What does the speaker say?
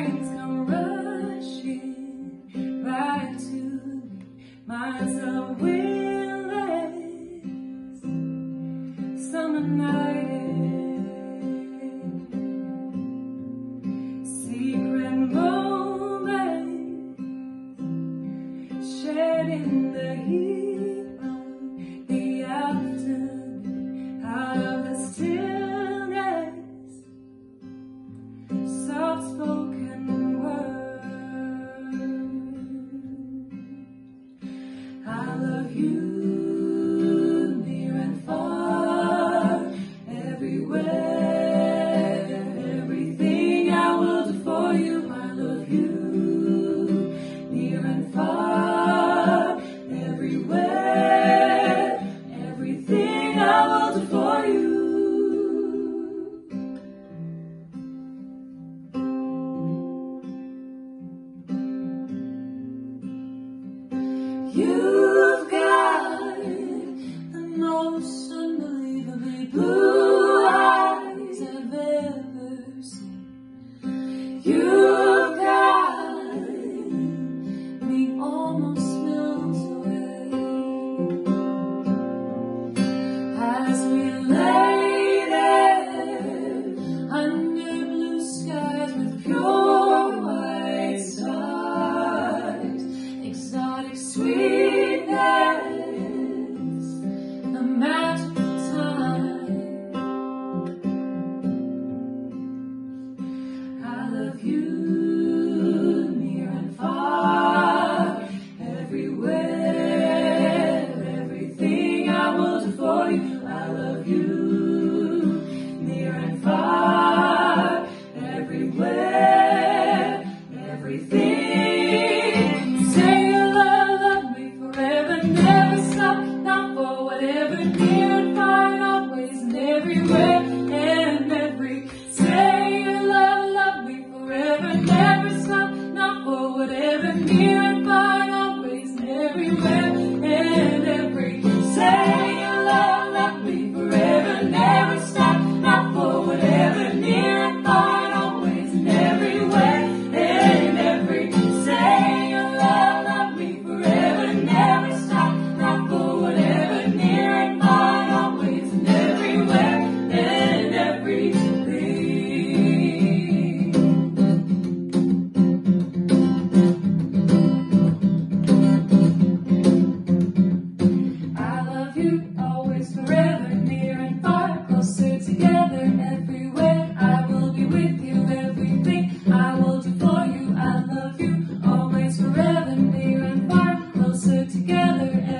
trains come rushing right to me. My a summer night. Secret moments shared in the heat of the afternoon out of the stillness soft spoken. You've got the most unbelievably blue eyes I've ever seen. You together